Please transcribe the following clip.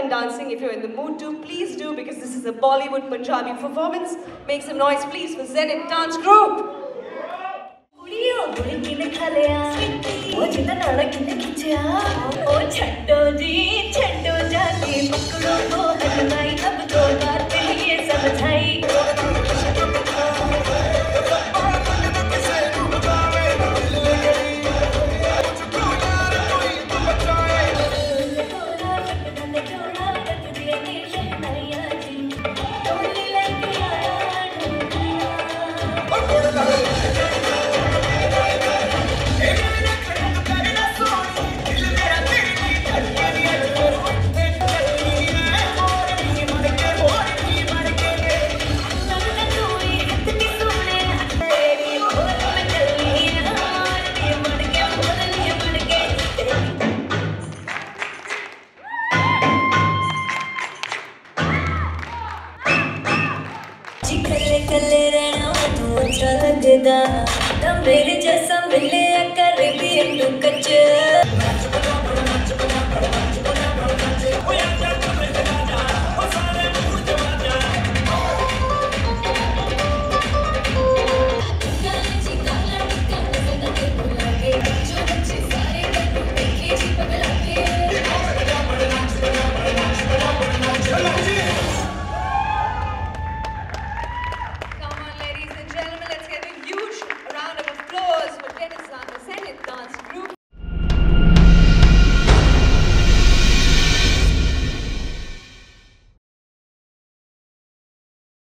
and dancing. If you're in the mood to, please do because this is a Bollywood Punjabi performance. Make some noise please for Zenith Dance Group. ਕੱਲੇ ਰਹਿਣਾ ਮੈਨੂੰ ਅੱਛਾ ਲੱਗਦਾ। ਤਾਂ ਮੇਰੇ ਜੈਸਾ ਮਿਲੇ